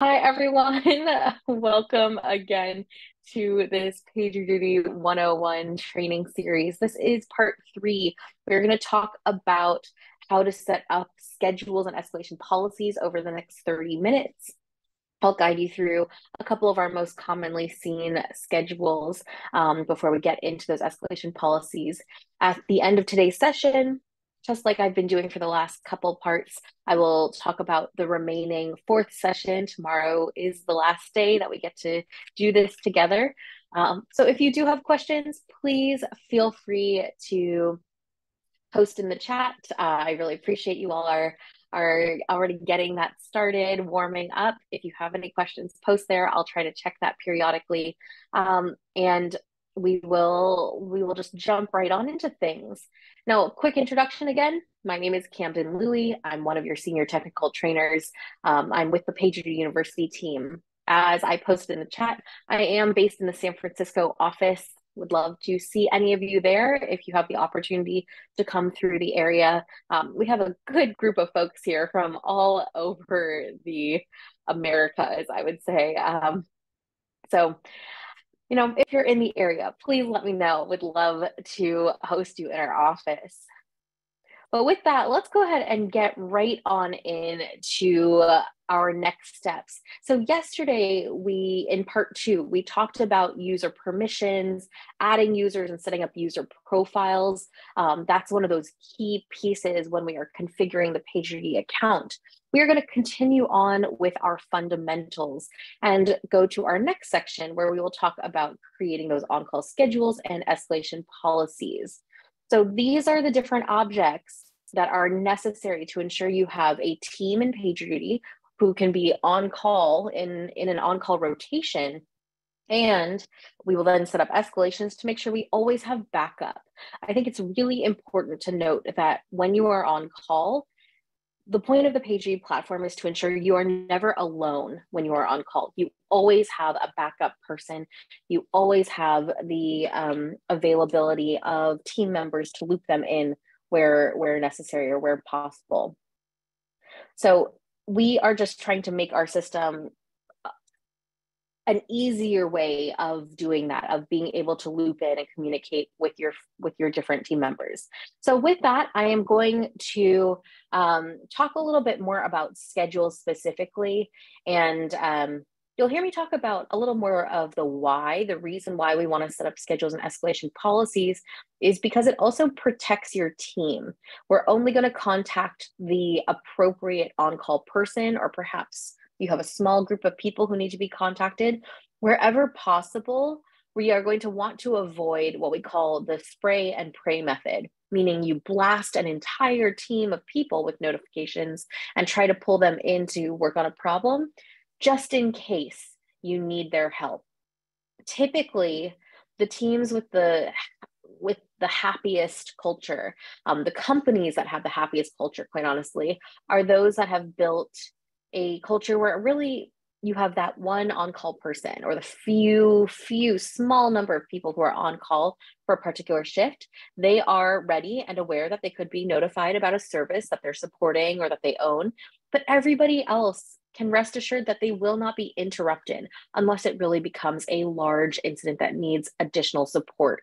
Hi, everyone. Welcome again to this PagerDuty 101 training series. This is part three. We're going to talk about how to set up schedules and escalation policies over the next 30 minutes. I'll guide you through a couple of our most commonly seen schedules um, before we get into those escalation policies. At the end of today's session, just like I've been doing for the last couple parts, I will talk about the remaining fourth session. Tomorrow is the last day that we get to do this together. Um, so if you do have questions, please feel free to post in the chat. Uh, I really appreciate you all are are already getting that started, warming up. If you have any questions, post there. I'll try to check that periodically. Um, and we will we will just jump right on into things. Now, quick introduction again. My name is Camden Louie. I'm one of your senior technical trainers. Um, I'm with the PagerDuty University team. As I posted in the chat, I am based in the San Francisco office. Would love to see any of you there if you have the opportunity to come through the area. Um, we have a good group of folks here from all over the Americas, I would say. Um, so you know, if you're in the area, please let me know. Would love to host you in our office. But with that, let's go ahead and get right on into our next steps. So, yesterday, we in part two, we talked about user permissions, adding users, and setting up user profiles. Um, that's one of those key pieces when we are configuring the PagerDuty account. We are going to continue on with our fundamentals and go to our next section where we will talk about creating those on call schedules and escalation policies. So these are the different objects that are necessary to ensure you have a team in PagerDuty who can be on call in, in an on call rotation. And we will then set up escalations to make sure we always have backup. I think it's really important to note that when you are on call, the point of the PagerDuty platform is to ensure you are never alone when you are on call. You always have a backup person. You always have the um, availability of team members to loop them in where where necessary or where possible. So we are just trying to make our system an easier way of doing that of being able to loop in and communicate with your with your different team members. So with that i am going to um, talk a little bit more about schedules specifically. And um, you'll hear me talk about a little more of the why. The reason why we want to set up schedules and escalation policies is because it also protects your team. We're only going to contact the appropriate on-call person or perhaps you have a small group of people who need to be contacted, wherever possible, we are going to want to avoid what we call the spray and pray method, meaning you blast an entire team of people with notifications and try to pull them in to work on a problem just in case you need their help. Typically, the teams with the with the happiest culture, um, the companies that have the happiest culture, quite honestly, are those that have built a culture where really you have that one on call person or the few few small number of people who are on call for a particular shift. They are ready and aware that they could be notified about a service that they're supporting or that they own but everybody else can rest assured that they will not be interrupted unless it really becomes a large incident that needs additional support.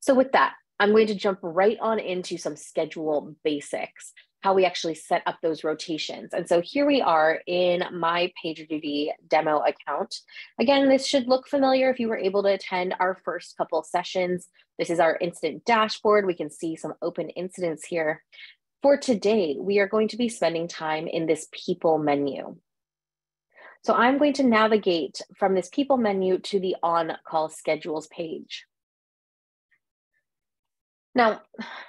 So with that i'm going to jump right on into some schedule basics how we actually set up those rotations. And so here we are in my PagerDuty demo account. Again, this should look familiar if you were able to attend our first couple sessions. This is our incident dashboard. We can see some open incidents here. For today, we are going to be spending time in this people menu. So I'm going to navigate from this people menu to the on-call schedules page. Now,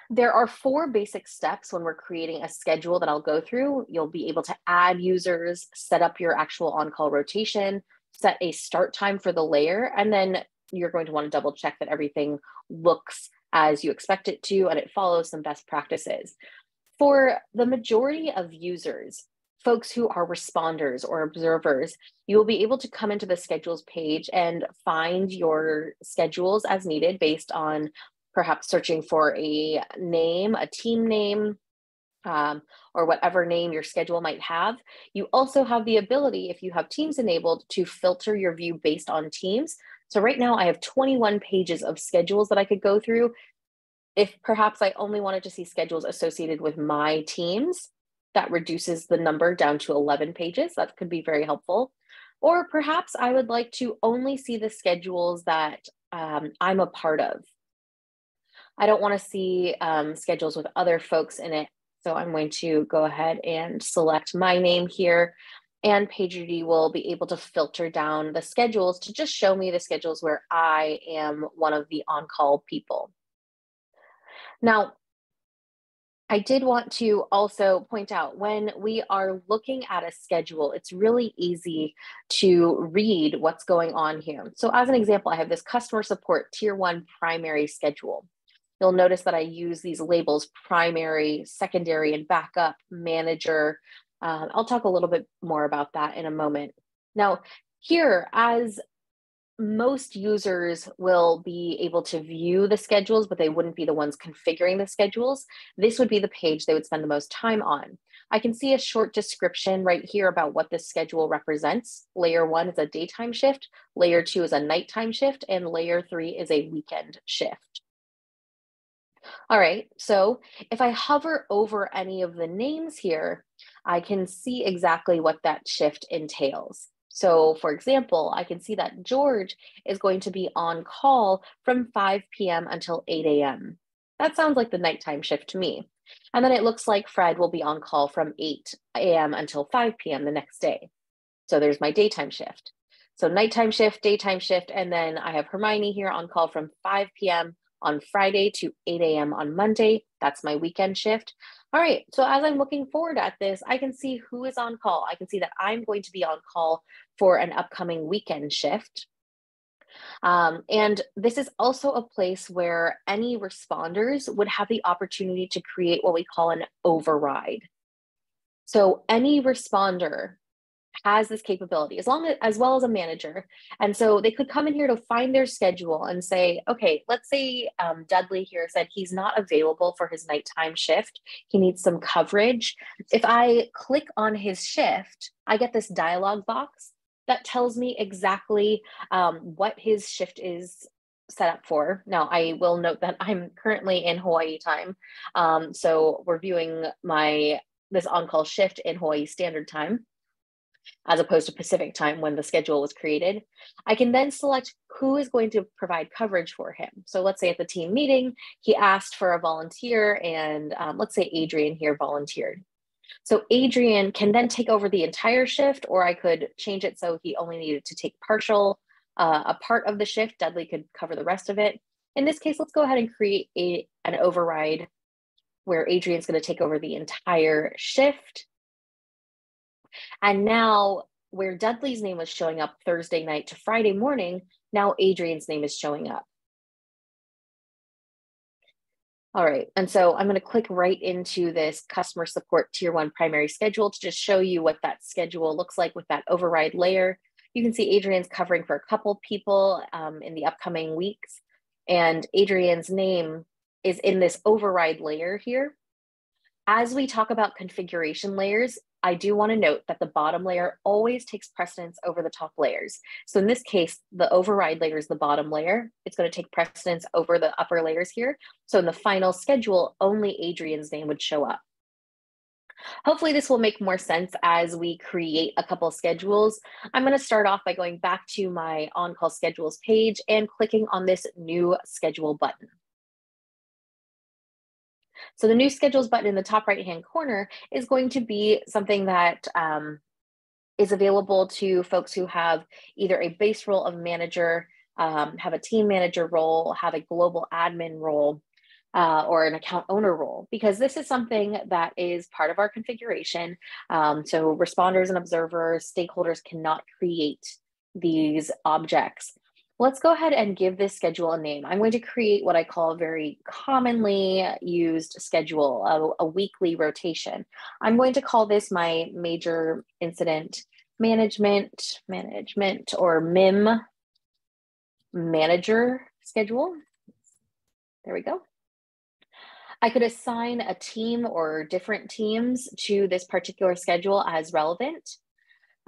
there are four basic steps when we're creating a schedule that I'll go through. You'll be able to add users, set up your actual on call rotation, set a start time for the layer, and then you're going to want to double check that everything looks as you expect it to and it follows some best practices. For the majority of users, folks who are responders or observers, you will be able to come into the schedules page and find your schedules as needed based on perhaps searching for a name, a team name, um, or whatever name your schedule might have. You also have the ability, if you have Teams enabled, to filter your view based on Teams. So right now I have 21 pages of schedules that I could go through. If perhaps I only wanted to see schedules associated with my teams, that reduces the number down to 11 pages. That could be very helpful. Or perhaps I would like to only see the schedules that um, I'm a part of. I don't want to see um, schedules with other folks in it so I'm going to go ahead and select my name here and PagerDuty will be able to filter down the schedules to just show me the schedules where I am one of the on-call people. Now, I did want to also point out when we are looking at a schedule, it's really easy to read what's going on here. So as an example, I have this customer support tier one primary schedule. You'll notice that I use these labels primary, secondary, and backup manager. Uh, I'll talk a little bit more about that in a moment. Now, here, as most users will be able to view the schedules, but they wouldn't be the ones configuring the schedules. This would be the page they would spend the most time on. I can see a short description right here about what this schedule represents. Layer one is a daytime shift, layer two is a nighttime shift, and layer three is a weekend shift. All right, so if I hover over any of the names here, I can see exactly what that shift entails. So for example, I can see that George is going to be on call from 5 p.m. until 8 a.m. That sounds like the nighttime shift to me. And then it looks like Fred will be on call from 8 a.m. until 5 p.m. the next day. So there's my daytime shift. So nighttime shift, daytime shift, and then I have Hermione here on call from 5 p.m on Friday to 8 a.m. on Monday. That's my weekend shift. All right, so as I'm looking forward at this, I can see who is on call. I can see that I'm going to be on call for an upcoming weekend shift. Um, and this is also a place where any responders would have the opportunity to create what we call an override. So any responder has this capability as long as, as well as a manager and so they could come in here to find their schedule and say okay let's say um, dudley here said he's not available for his nighttime shift he needs some coverage if i click on his shift i get this dialog box that tells me exactly um, what his shift is set up for. Now, I will note that I'm currently in Hawaii time. Um, so we're viewing my this on-call shift in Hawaii Standard Time as opposed to Pacific time when the schedule was created. I can then select who is going to provide coverage for him. So let's say at the team meeting, he asked for a volunteer and um, let's say Adrian here volunteered. So Adrian can then take over the entire shift or I could change it so he only needed to take partial, uh, a part of the shift. Dudley could cover the rest of it. In this case, let's go ahead and create a, an override where Adrian's going to take over the entire shift. And now, where Dudley's name was showing up Thursday night to Friday morning, now Adrian's name is showing up. All right, and so I'm going to click right into this customer support tier one primary schedule to just show you what that schedule looks like with that override layer. You can see Adrian's covering for a couple people um, in the upcoming weeks, and Adrian's name is in this override layer here. As we talk about configuration layers, I do want to note that the bottom layer always takes precedence over the top layers. So in this case, the override layer is the bottom layer. It's going to take precedence over the upper layers here. So in the final schedule, only Adrian's name would show up. Hopefully this will make more sense as we create a couple schedules. I'm going to start off by going back to my on-call schedules page and clicking on this new schedule button. So the new schedules button in the top right hand corner is going to be something that um, is available to folks who have either a base role of manager, um, have a team manager role, have a global admin role, uh, or an account owner role, because this is something that is part of our configuration. Um, so responders and observers, stakeholders cannot create these objects let's go ahead and give this schedule a name. I'm going to create what I call a very commonly used schedule, a, a weekly rotation. I'm going to call this my major incident management, management or MIM manager schedule. There we go. I could assign a team or different teams to this particular schedule as relevant.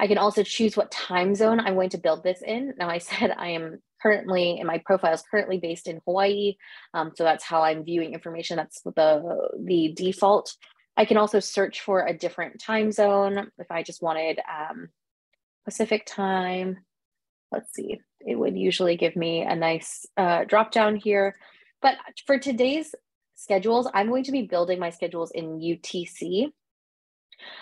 I can also choose what time zone I'm going to build this in. Now I said I am currently, and my profile is currently based in Hawaii. Um, so that's how I'm viewing information. That's the, the default. I can also search for a different time zone. If I just wanted um, Pacific time, let's see, it would usually give me a nice uh, drop down here. But for today's schedules, I'm going to be building my schedules in UTC.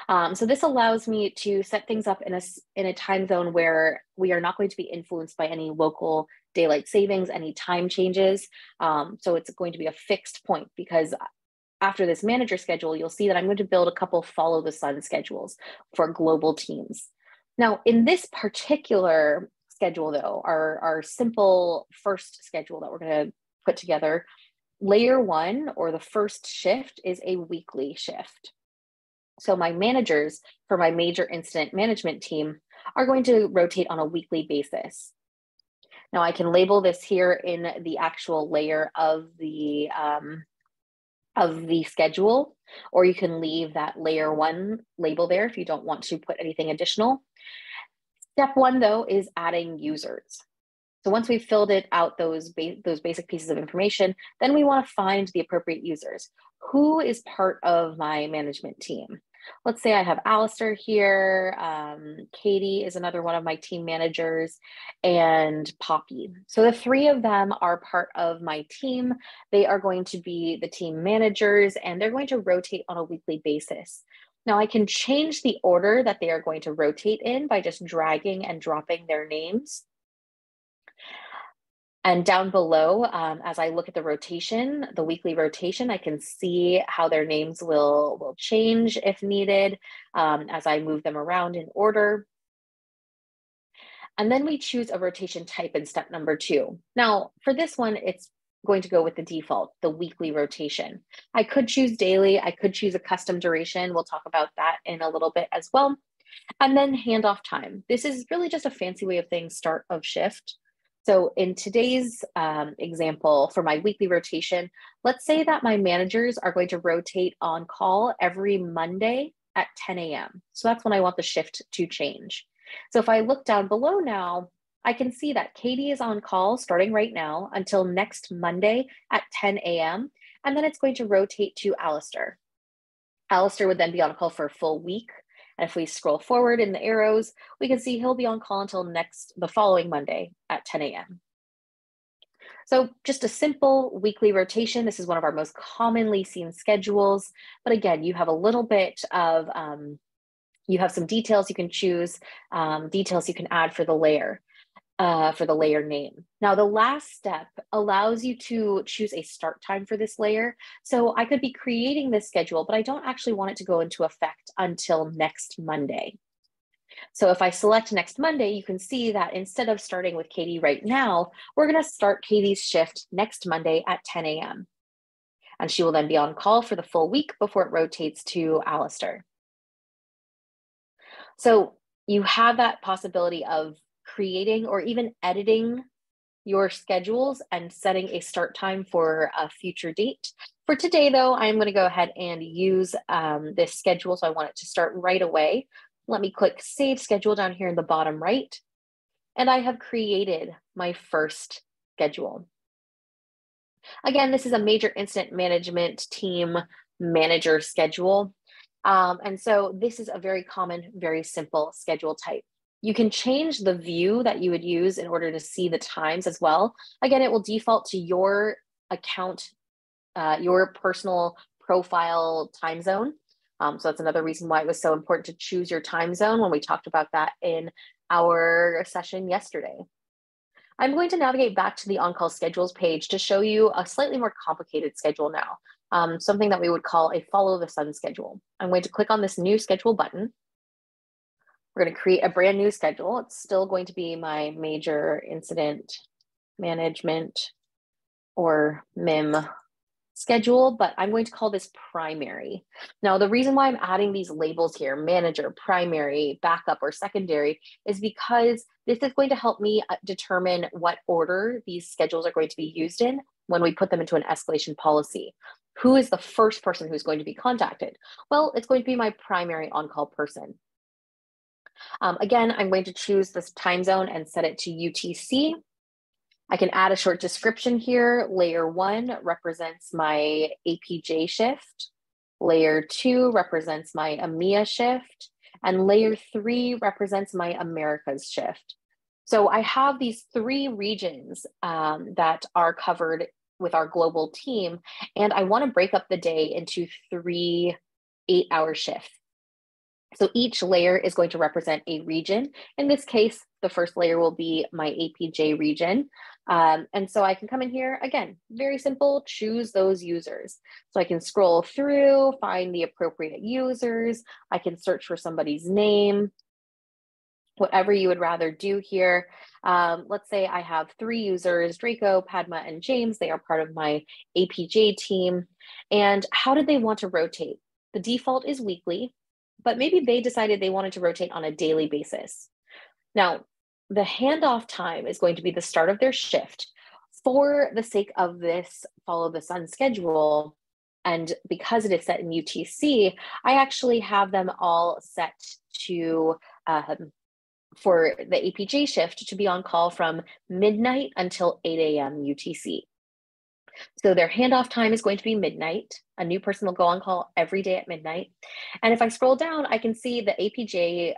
Um, so this allows me to set things up in a, in a time zone where we are not going to be influenced by any local daylight savings, any time changes. Um, so it's going to be a fixed point because after this manager schedule, you'll see that I'm going to build a couple follow the sun schedules for global teams. Now, in this particular schedule though, our, our simple first schedule that we're going to put together, layer one or the first shift is a weekly shift. So my managers for my major incident management team are going to rotate on a weekly basis. Now I can label this here in the actual layer of the um, of the schedule, or you can leave that layer one label there if you don't want to put anything additional. Step one though is adding users. So once we've filled it out those, ba those basic pieces of information, then we wanna find the appropriate users. Who is part of my management team? Let's say I have Alistair here, um, Katie is another one of my team managers, and Poppy. So the three of them are part of my team. They are going to be the team managers and they're going to rotate on a weekly basis. Now I can change the order that they are going to rotate in by just dragging and dropping their names. And down below, um, as I look at the rotation, the weekly rotation, I can see how their names will, will change if needed um, as I move them around in order. And then we choose a rotation type in step number two. Now, for this one, it's going to go with the default, the weekly rotation. I could choose daily, I could choose a custom duration. We'll talk about that in a little bit as well. And then handoff time. This is really just a fancy way of saying start of shift. So in today's um, example for my weekly rotation, let's say that my managers are going to rotate on call every Monday at 10 a.m. So that's when I want the shift to change. So if I look down below now, I can see that Katie is on call starting right now until next Monday at 10 a.m. And then it's going to rotate to Alistair. Alistair would then be on call for a full week if we scroll forward in the arrows, we can see he'll be on call until next, the following Monday at 10 a.m. So just a simple weekly rotation. This is one of our most commonly seen schedules. But again, you have a little bit of, um, you have some details you can choose, um, details you can add for the layer uh, for the layer name. Now, the last step allows you to choose a start time for this layer. So I could be creating this schedule, but I don't actually want it to go into effect until next Monday. So if I select next Monday, you can see that instead of starting with Katie right now, we're gonna start Katie's shift next Monday at 10 a.m. And she will then be on call for the full week before it rotates to Alistair. So you have that possibility of creating or even editing your schedules and setting a start time for a future date. For today, though, I'm going to go ahead and use um, this schedule. So I want it to start right away. Let me click Save Schedule down here in the bottom right. And I have created my first schedule. Again, this is a major incident management team manager schedule. Um, and so this is a very common, very simple schedule type. You can change the view that you would use in order to see the times as well. Again, it will default to your account, uh, your personal profile time zone. Um, so that's another reason why it was so important to choose your time zone when we talked about that in our session yesterday. I'm going to navigate back to the on-call schedules page to show you a slightly more complicated schedule now, um, something that we would call a follow the sun schedule. I'm going to click on this new schedule button. We're going to create a brand new schedule. It's still going to be my major incident management or MIM schedule, but I'm going to call this primary. Now, the reason why I'm adding these labels here, manager, primary, backup, or secondary, is because this is going to help me uh, determine what order these schedules are going to be used in when we put them into an escalation policy. Who is the first person who's going to be contacted? Well, it's going to be my primary on-call person. Um, again, I'm going to choose this time zone and set it to UTC. I can add a short description here. Layer one represents my APJ shift. Layer two represents my EMEA shift. And layer three represents my Americas shift. So I have these three regions um, that are covered with our global team. And I want to break up the day into three eight hour shifts. So each layer is going to represent a region. In this case, the first layer will be my APJ region. Um, and so I can come in here, again, very simple, choose those users. So I can scroll through, find the appropriate users. I can search for somebody's name, whatever you would rather do here. Um, let's say I have three users, Draco, Padma, and James. They are part of my APJ team. And how did they want to rotate? The default is weekly, but maybe they decided they wanted to rotate on a daily basis. Now, the handoff time is going to be the start of their shift for the sake of this follow the sun schedule. And because it is set in UTC, I actually have them all set to um, for the APJ shift to be on call from midnight until 8 a.m. UTC. So their handoff time is going to be midnight. A new person will go on call every day at midnight. And if I scroll down, I can see the APJ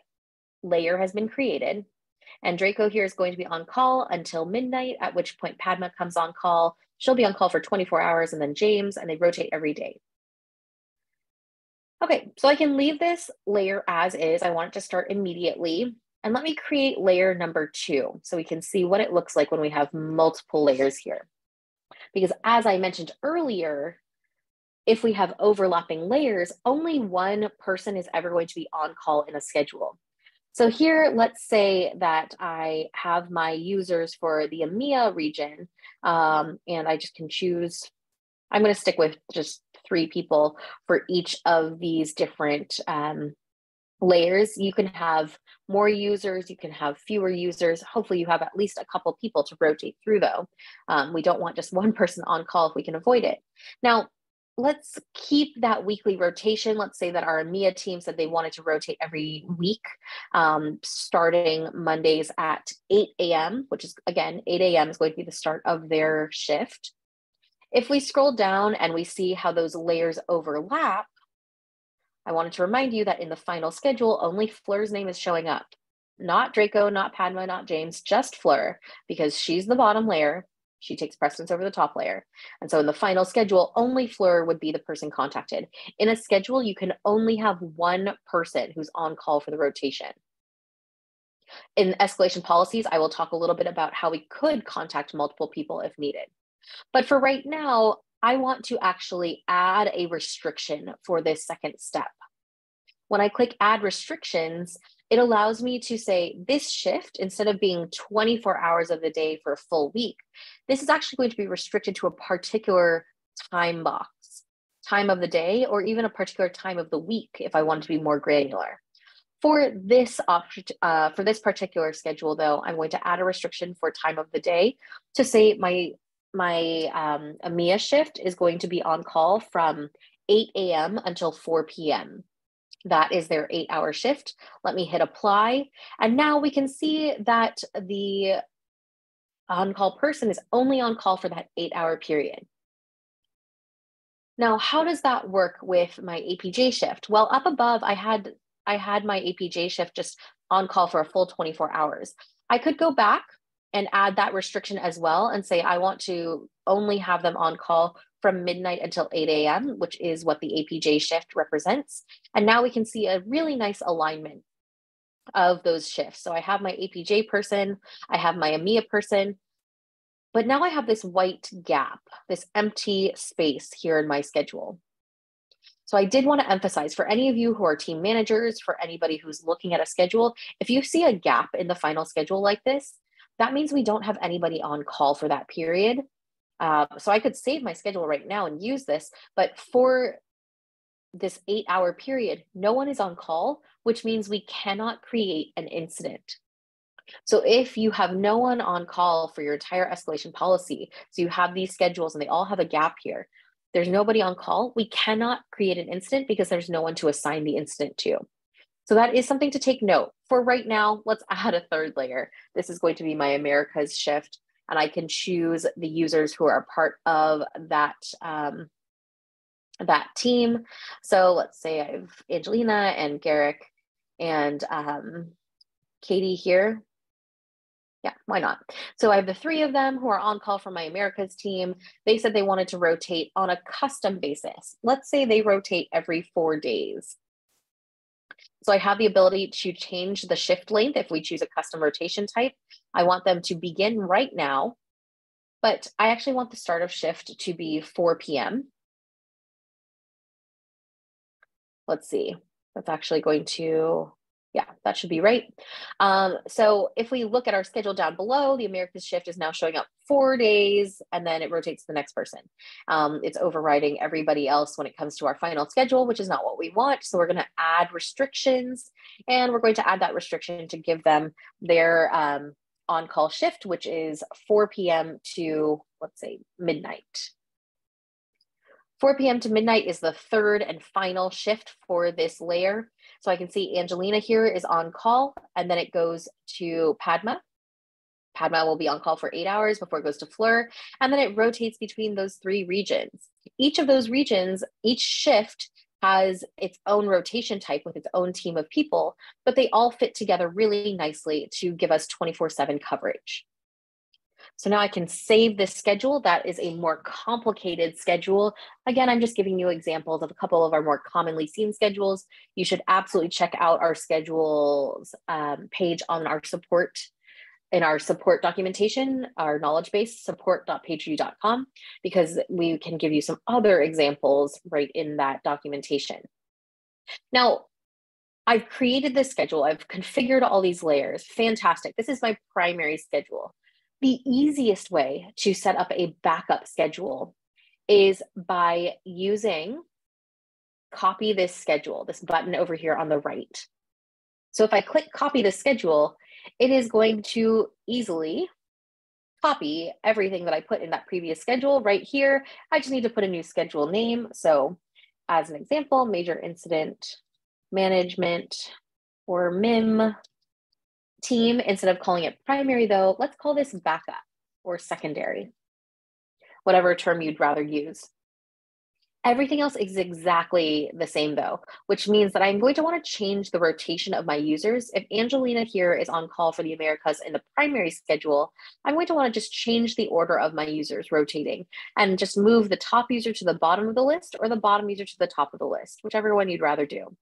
layer has been created. And Draco here is going to be on call until midnight, at which point Padma comes on call. She'll be on call for 24 hours and then James, and they rotate every day. Okay, so I can leave this layer as is. I want it to start immediately. And let me create layer number two so we can see what it looks like when we have multiple layers here. Because as I mentioned earlier, if we have overlapping layers, only one person is ever going to be on call in a schedule. So here, let's say that I have my users for the EMEA region, um, and I just can choose, I'm gonna stick with just three people for each of these different um, layers. You can have more users, you can have fewer users. Hopefully you have at least a couple people to rotate through though. Um, we don't want just one person on call if we can avoid it. Now, let's keep that weekly rotation. Let's say that our EMEA team said they wanted to rotate every week, um, starting Mondays at 8 a.m., which is again, 8 a.m. is going to be the start of their shift. If we scroll down and we see how those layers overlap, I wanted to remind you that in the final schedule, only Fleur's name is showing up. Not Draco, not Padma, not James, just Fleur, because she's the bottom layer. She takes precedence over the top layer. And so in the final schedule, only Fleur would be the person contacted. In a schedule, you can only have one person who's on call for the rotation. In escalation policies, I will talk a little bit about how we could contact multiple people if needed. But for right now, I want to actually add a restriction for this second step. When I click add restrictions, it allows me to say this shift, instead of being 24 hours of the day for a full week, this is actually going to be restricted to a particular time box, time of the day, or even a particular time of the week if I want to be more granular. For this uh, for this particular schedule, though, I'm going to add a restriction for time of the day to say my my um, EMEA shift is going to be on call from 8 a.m. until 4 p.m. That is their eight hour shift. Let me hit apply. And now we can see that the on call person is only on call for that eight hour period. Now, how does that work with my APJ shift? Well, up above, I had I had my APJ shift just on call for a full 24 hours. I could go back and add that restriction as well and say, I want to only have them on call from midnight until 8 a.m., which is what the APJ shift represents. And now we can see a really nice alignment of those shifts. So I have my APJ person, I have my EMEA person, but now I have this white gap, this empty space here in my schedule. So I did want to emphasize for any of you who are team managers, for anybody who's looking at a schedule, if you see a gap in the final schedule like this, that means we don't have anybody on call for that period. Uh, so I could save my schedule right now and use this, but for this eight hour period, no one is on call, which means we cannot create an incident. So if you have no one on call for your entire escalation policy, so you have these schedules and they all have a gap here, there's nobody on call, we cannot create an incident because there's no one to assign the incident to. So that is something to take note. For right now, let's add a third layer. This is going to be my Americas shift, and I can choose the users who are part of that um, that team. So let's say I have Angelina and Garrick and um, Katie here. Yeah, why not? So I have the three of them who are on call for my Americas team. They said they wanted to rotate on a custom basis. Let's say they rotate every four days. So I have the ability to change the shift length if we choose a custom rotation type. I want them to begin right now, but I actually want the start of shift to be 4 p.m. Let's see, that's actually going to yeah, that should be right. Um, so if we look at our schedule down below, the Americas shift is now showing up four days and then it rotates to the next person. Um, it's overriding everybody else when it comes to our final schedule, which is not what we want. So we're going to add restrictions and we're going to add that restriction to give them their um, on call shift, which is 4 p.m. to let's say midnight. 4 p.m. to midnight is the third and final shift for this layer. So I can see Angelina here is on call, and then it goes to Padma. Padma will be on call for eight hours before it goes to Fleur, and then it rotates between those three regions. Each of those regions, each shift has its own rotation type with its own team of people, but they all fit together really nicely to give us 24 7 coverage. So now I can save this schedule. That is a more complicated schedule. Again, I'm just giving you examples of a couple of our more commonly seen schedules. You should absolutely check out our schedules um, page on our support in our support documentation, our knowledge base, support.pagerduty.com, because we can give you some other examples right in that documentation. Now, I've created this schedule. I've configured all these layers. Fantastic. This is my primary schedule. The easiest way to set up a backup schedule is by using copy this schedule, this button over here on the right. So if I click copy the schedule, it is going to easily copy everything that I put in that previous schedule right here. I just need to put a new schedule name. So as an example, major incident management or MIM team, instead of calling it primary though, let's call this backup or secondary, whatever term you'd rather use. Everything else is exactly the same though, which means that I'm going to want to change the rotation of my users. If Angelina here is on call for the Americas in the primary schedule, I'm going to want to just change the order of my users rotating and just move the top user to the bottom of the list or the bottom user to the top of the list, whichever one you'd rather do.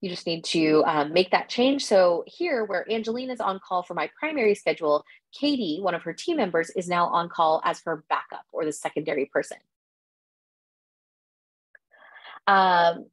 You just need to um, make that change. So here, where Angelina is on call for my primary schedule, Katie, one of her team members, is now on call as her backup or the secondary person. Um,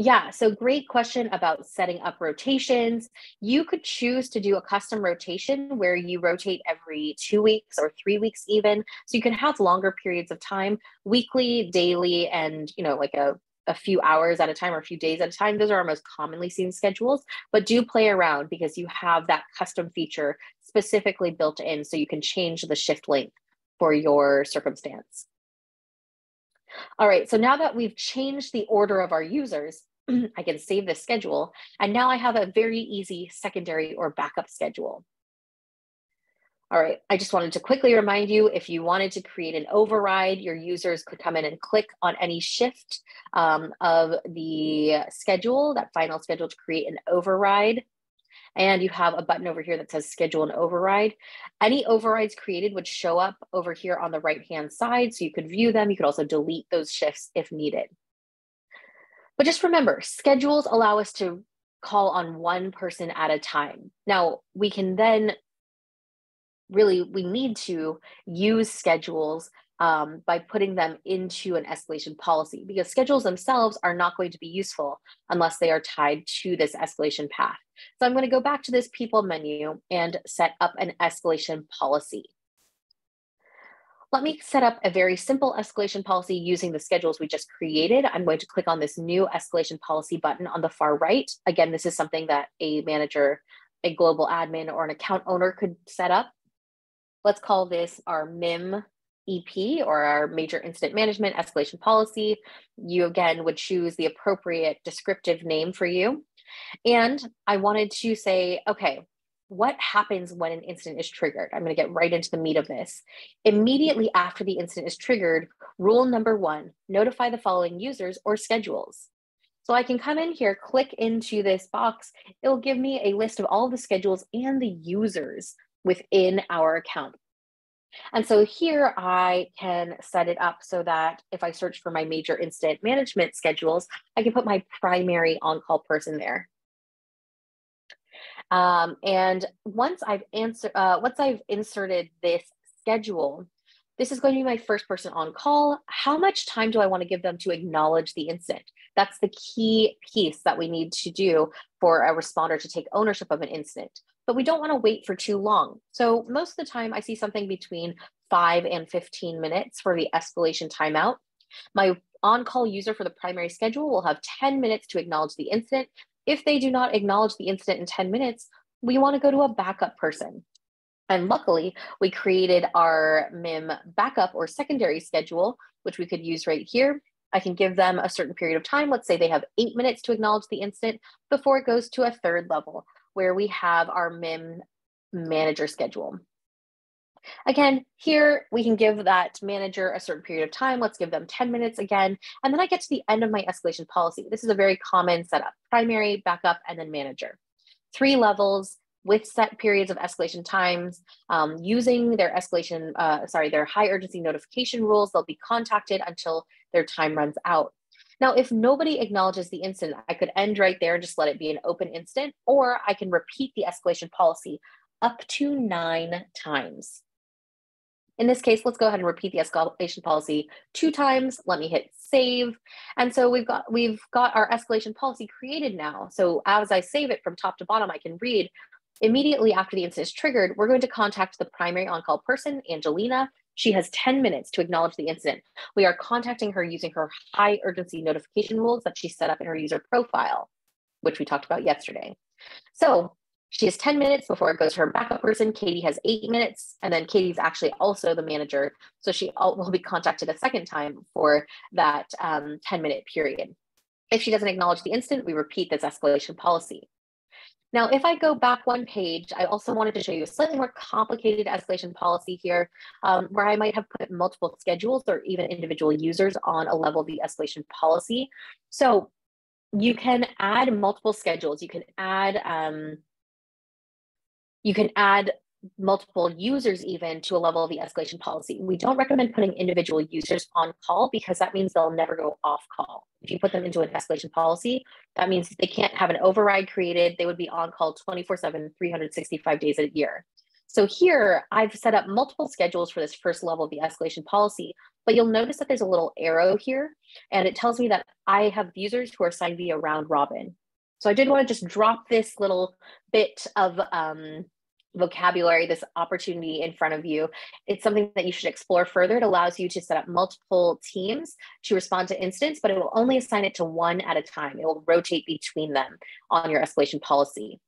yeah, so great question about setting up rotations. You could choose to do a custom rotation where you rotate every two weeks or three weeks even. So you can have longer periods of time, weekly, daily, and you know, like a a few hours at a time or a few days at a time. Those are our most commonly seen schedules, but do play around because you have that custom feature specifically built in so you can change the shift length for your circumstance. All right, so now that we've changed the order of our users, I can save this schedule, and now I have a very easy secondary or backup schedule. All right, I just wanted to quickly remind you if you wanted to create an override, your users could come in and click on any shift um, of the schedule, that final schedule to create an override. And you have a button over here that says schedule an override. Any overrides created would show up over here on the right hand side. So you could view them. You could also delete those shifts if needed. But just remember, schedules allow us to call on one person at a time. Now, we can then really we need to use schedules um, by putting them into an escalation policy because schedules themselves are not going to be useful unless they are tied to this escalation path. So I'm going to go back to this people menu and set up an escalation policy. Let me set up a very simple escalation policy using the schedules we just created. I'm going to click on this new escalation policy button on the far right. Again, this is something that a manager, a global admin, or an account owner could set up let's call this our MIM EP or our major incident management escalation policy. You again would choose the appropriate descriptive name for you. And I wanted to say, okay, what happens when an incident is triggered? I'm going to get right into the meat of this. Immediately after the incident is triggered, rule number one notify the following users or schedules. So I can come in here, click into this box. It will give me a list of all the schedules and the users within our account. And so here I can set it up so that if I search for my major incident management schedules, I can put my primary on-call person there. Um, and once I've answered, uh, once I've inserted this schedule, this is going to be my first person on call. How much time do I want to give them to acknowledge the incident? That's the key piece that we need to do for a responder to take ownership of an incident. But we don't want to wait for too long. So most of the time, I see something between five and 15 minutes for the escalation timeout. My on call user for the primary schedule will have 10 minutes to acknowledge the incident. If they do not acknowledge the incident in 10 minutes, we want to go to a backup person. And luckily, we created our MIM backup or secondary schedule, which we could use right here. I can give them a certain period of time. Let's say they have eight minutes to acknowledge the incident before it goes to a third level where we have our MIM manager schedule. Again, here we can give that manager a certain period of time. Let's give them 10 minutes again. And then I get to the end of my escalation policy. This is a very common setup, primary, backup, and then manager. Three levels with set periods of escalation times, um, using their escalation, uh, sorry, their high urgency notification rules. They'll be contacted until their time runs out. Now, if nobody acknowledges the incident, I could end right there and just let it be an open incident, or I can repeat the escalation policy up to nine times. In this case, let's go ahead and repeat the escalation policy two times. Let me hit save. And so we've got we've got our escalation policy created now. So as I save it from top to bottom, I can read immediately after the incident is triggered, we're going to contact the primary on-call person, Angelina. She has 10 minutes to acknowledge the incident. We are contacting her using her high urgency notification rules that she set up in her user profile, which we talked about yesterday. So she has 10 minutes before it goes to her backup person. Katie has eight minutes, and then Katie's actually also the manager. So she will be contacted a second time for that um, 10 minute period. If she doesn't acknowledge the incident, we repeat this escalation policy. Now, if I go back one page, I also wanted to show you a slightly more complicated escalation policy here, um, where I might have put multiple schedules or even individual users on a level the escalation policy. So you can add multiple schedules. You can add um, you can add multiple users even to a level of the escalation policy. We don't recommend putting individual users on call because that means they'll never go off call. If you put them into an escalation policy, that means they can't have an override created. They would be on call 24 7, 365 days a year. So here I've set up multiple schedules for this first level of the escalation policy, but you'll notice that there's a little arrow here and it tells me that I have users who are assigned via round robin. So I did want to just drop this little bit of um, vocabulary, this opportunity in front of you. It's something that you should explore further. It allows you to set up multiple teams to respond to incidents, but it will only assign it to one at a time. It will rotate between them on your escalation policy.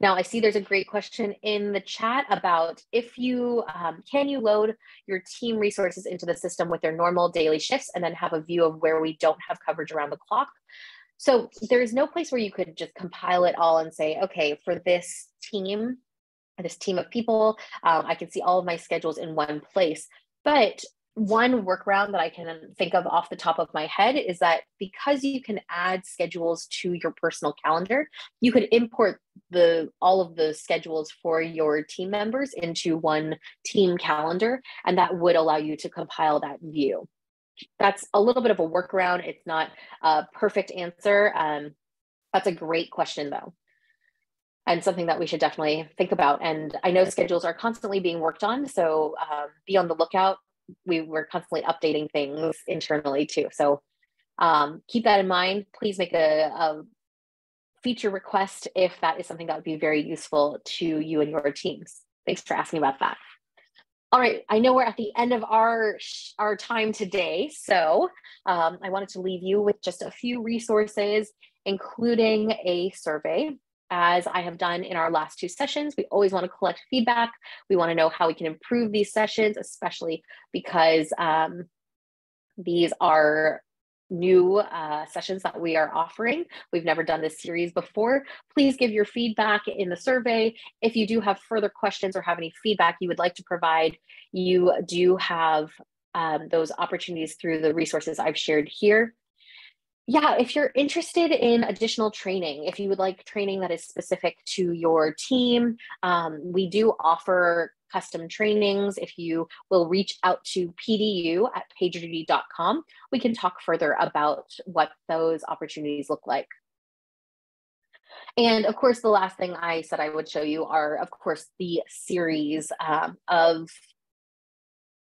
Now, I see there's a great question in the chat about if you um, can you load your team resources into the system with their normal daily shifts and then have a view of where we don't have coverage around the clock. So there's no place where you could just compile it all and say, okay, for this team, this team of people. Um, I can see all of my schedules in one place. But one workaround that I can think of off the top of my head is that because you can add schedules to your personal calendar, you could import the all of the schedules for your team members into one team calendar, and that would allow you to compile that view. That's a little bit of a workaround. It's not a perfect answer. Um, that's a great question, though and something that we should definitely think about. And I know schedules are constantly being worked on, so um, be on the lookout. We were constantly updating things internally too. So um, keep that in mind. Please make a, a, feature request if that is something that would be very useful to you and your teams. Thanks for asking about that. All right, I know we're at the end of our our time today, so um, I wanted to leave you with just a few resources, including a survey as I have done in our last two sessions, we always want to collect feedback. We want to know how we can improve these sessions, especially because um, these are new uh, sessions that we are offering. We've never done this series before. Please give your feedback in the survey. If you do have further questions or have any feedback you would like to provide, you do have um, those opportunities through the resources I've shared here. Yeah, if you're interested in additional training, if you would like training that is specific to your team, um, we do offer custom trainings. If you will reach out to pdu at pagerduty.com, we can talk further about what those opportunities look like. And of course, the last thing I said I would show you are, of course, the series um, of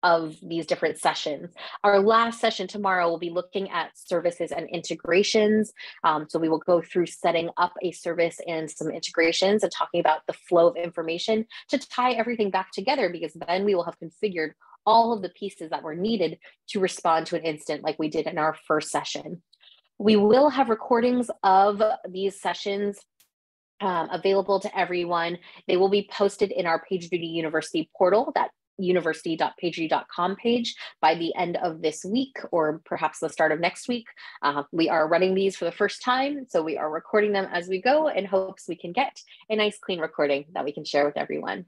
of these different sessions. Our last session tomorrow will be looking at services and integrations. Um, so we will go through setting up a service and some integrations and talking about the flow of information to tie everything back together because then we will have configured all of the pieces that were needed to respond to an incident like we did in our first session. We will have recordings of these sessions um, available to everyone. They will be posted in our PagerDuty University portal that university.pagerduty.com page by the end of this week or perhaps the start of next week. Uh, we are running these for the first time, so we are recording them as we go in hopes we can get a nice clean recording that we can share with everyone.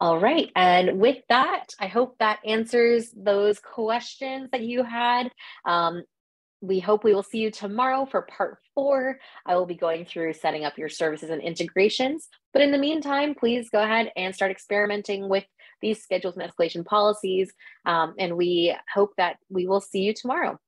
All right, and with that, I hope that answers those questions that you had. Um, we hope we will see you tomorrow for part four. I will be going through setting up your services and integrations. But in the meantime, please go ahead and start experimenting with these schedules and escalation policies. Um, and we hope that we will see you tomorrow.